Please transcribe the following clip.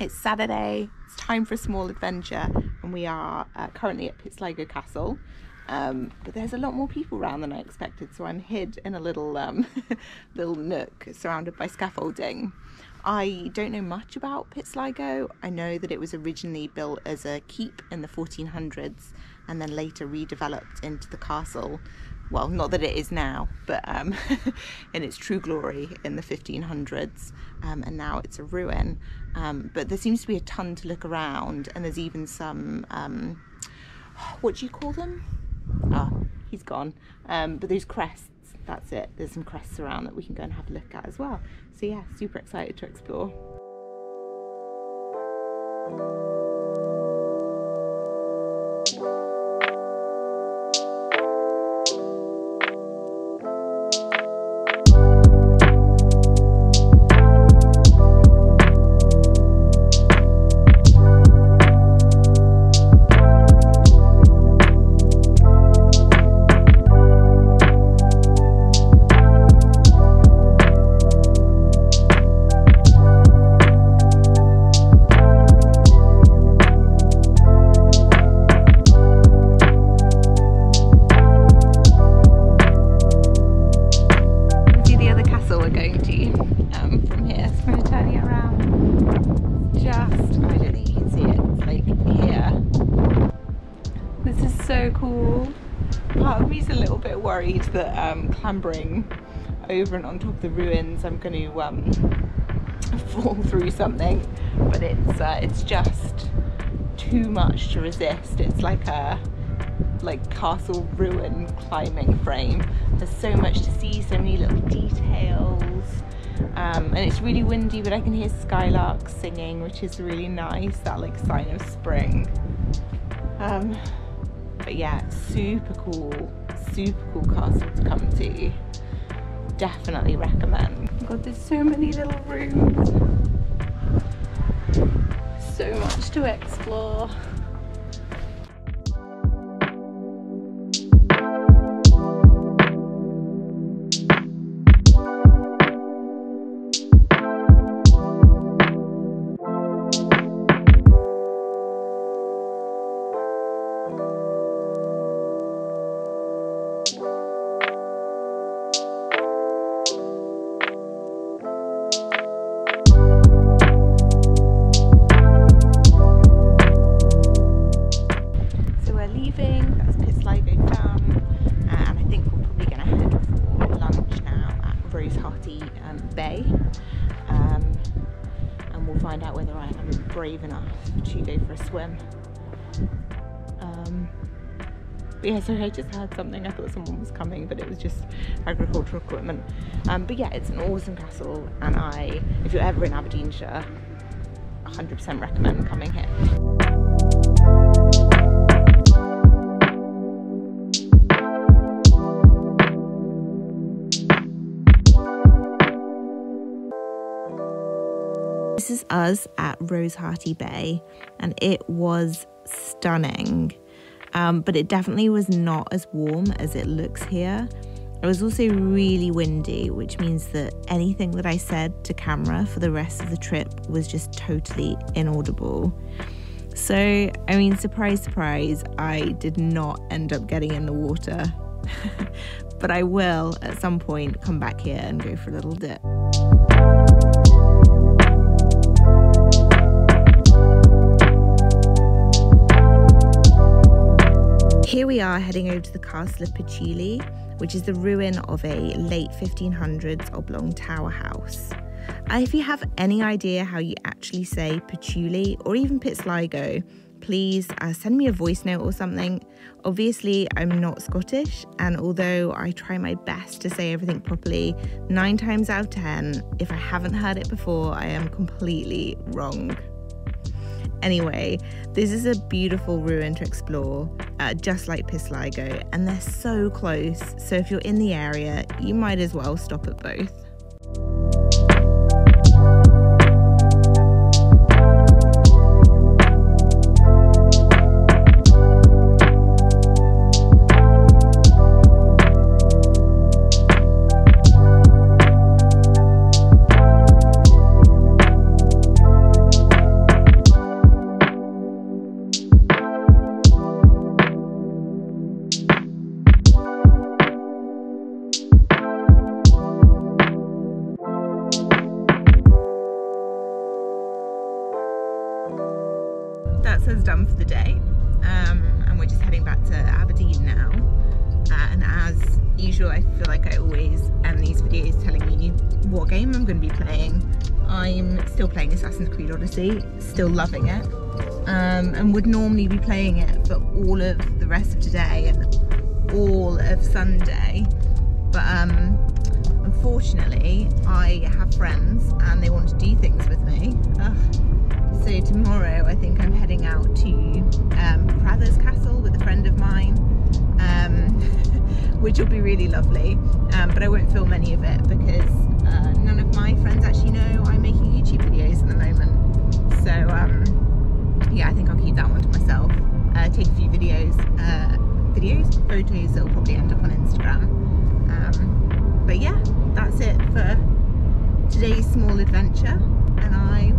It's Saturday, it's time for a small adventure, and we are uh, currently at Pitsligo Castle. Um, but there's a lot more people around than I expected, so I'm hid in a little um, little nook surrounded by scaffolding. I don't know much about Pitsligo. I know that it was originally built as a keep in the 1400s and then later redeveloped into the castle. Well, not that it is now, but um, in its true glory in the 1500s, um, and now it's a ruin. Um, but there seems to be a ton to look around, and there's even some um, what do you call them? Ah, he's gone. Um, but those crests, that's it. There's some crests around that we can go and have a look at as well. So yeah, super excited to explore. So cool. Part of me's a little bit worried that um, clambering over and on top of the ruins, I'm going to um, fall through something. But it's uh, it's just too much to resist. It's like a like castle ruin climbing frame. There's so much to see, so many little details. Um, and it's really windy, but I can hear skylarks singing, which is really nice. That like sign of spring. Um, but yeah, super cool, super cool castle to come to. Definitely recommend. God, there's so many little rooms. So much to explore. Find out whether I am brave enough to go for a swim. Um, but yeah, sorry, I just heard something. I thought someone was coming, but it was just agricultural equipment. Um, but yeah, it's an awesome castle, and I, if you're ever in Aberdeenshire, 100% recommend coming here. This is us at Rosehearty Bay, and it was stunning. Um, but it definitely was not as warm as it looks here. It was also really windy, which means that anything that I said to camera for the rest of the trip was just totally inaudible. So, I mean, surprise, surprise, I did not end up getting in the water. but I will at some point come back here and go for a little dip. Heading over to the castle of Pachuli, which is the ruin of a late 1500s oblong tower house. And if you have any idea how you actually say Patchouli or even Pitsligo, please uh, send me a voice note or something. Obviously, I'm not Scottish, and although I try my best to say everything properly, nine times out of ten, if I haven't heard it before, I am completely wrong. Anyway, this is a beautiful ruin to explore, just like Pitsligo, and they're so close. So if you're in the area, you might as well stop at both. That's done for the day. Um, and we're just heading back to Aberdeen now. Uh, and as usual, I feel like I always end these videos telling you what game I'm going to be playing. I'm still playing Assassin's Creed Odyssey, still loving it, um, and would normally be playing it for all of the rest of today and all of Sunday. But um, unfortunately, I have friends and they want to do things with me. Ugh. So tomorrow, I think I'm heading out to um, Crathes Castle with a friend of mine, um, which will be really lovely. Um, but I won't film any of it because uh, none of my friends actually know I'm making YouTube videos at the moment. So um, yeah, I think I'll keep that one to myself. Uh, take a few videos, uh, videos, photos that will probably end up on Instagram. Um, but yeah, that's it for today's small adventure, and I